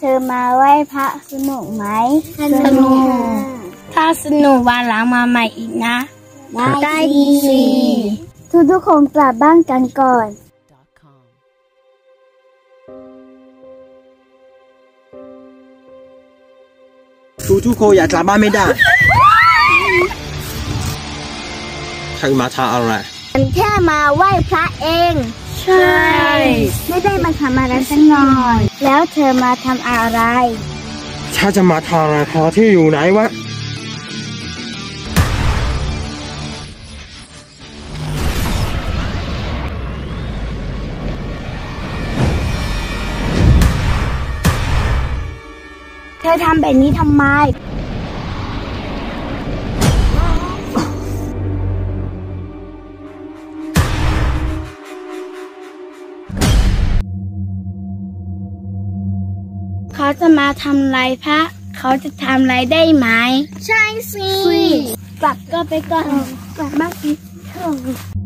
ธอมาไหว้พระสนุกไหมสนุกถ้าสนุกวันหลังมาใหม่อีกนะ ได้สิทุกทุกๆคนกลับบ้านกันก่อนทุกทุกคนอยากกลับบ้านไม่ได้เธอมาทำอะไรมันแค่มาไหว้พระเอง ใช่ ไม่ได้มาทำอะไรสักหน่อย แล้วเธอมาทำอะไร ถ้าจะมาทำอะไรพอที่อยู่ไหนวะ เธอทำแบบนี้ทำไม เขาจะมาทำไรพระ เขาจะทำไรได้ไหม ใช่สิกลับก็ไปก่อนกลับบ้านกันเถอะ